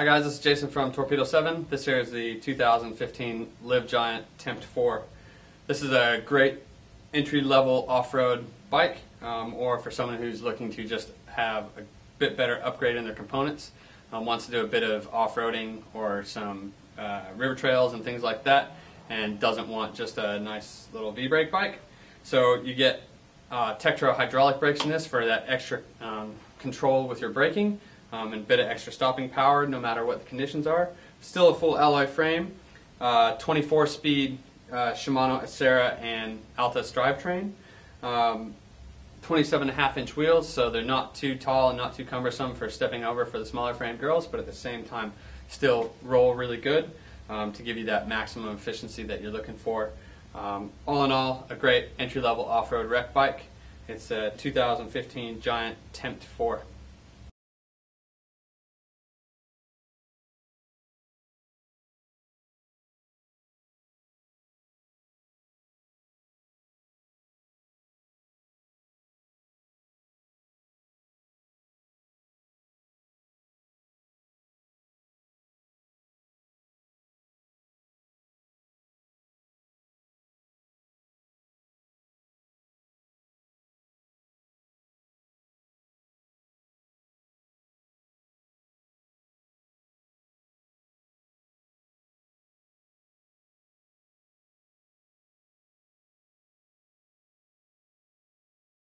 Hi guys, this is Jason from Torpedo 7. This here is the 2015 Liv Giant Tempt 4. This is a great entry-level off-road bike, um, or for someone who's looking to just have a bit better upgrade in their components, um, wants to do a bit of off-roading or some uh, river trails and things like that, and doesn't want just a nice little V-brake bike. So you get uh, Tektro hydraulic brakes in this for that extra um, control with your braking um, and a bit of extra stopping power no matter what the conditions are. Still a full alloy frame, uh, 24 speed uh, Shimano Acera and Altus drivetrain. Um, 27 and a half inch wheels, so they're not too tall and not too cumbersome for stepping over for the smaller frame girls, but at the same time still roll really good um, to give you that maximum efficiency that you're looking for. Um, all in all, a great entry level off road rec bike. It's a 2015 Giant Tempt 4.